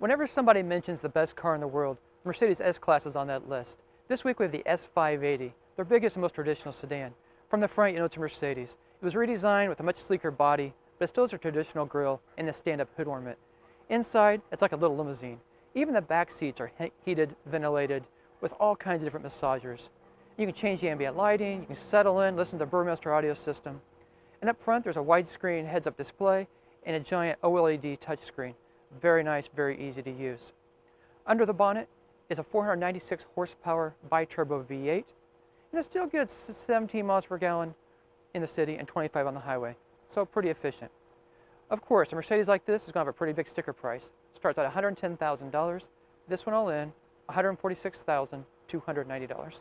Whenever somebody mentions the best car in the world, Mercedes S-Class is on that list. This week we have the S580, their biggest and most traditional sedan. From the front, you know it's a Mercedes. It was redesigned with a much sleeker body, but it still has a traditional grille and the stand-up hood ornament. Inside, it's like a little limousine. Even the back seats are heated, ventilated, with all kinds of different massagers. You can change the ambient lighting, you can settle in, listen to the Burmester audio system. And up front, there's a widescreen heads-up display and a giant OLED touchscreen. Very nice, very easy to use. Under the bonnet is a 496 horsepower bi-turbo V8, and it still gets 17 miles per gallon in the city and 25 on the highway, so pretty efficient. Of course, a Mercedes like this is going to have a pretty big sticker price. It Starts at $110,000. This one all in, $146,290.